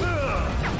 Uh.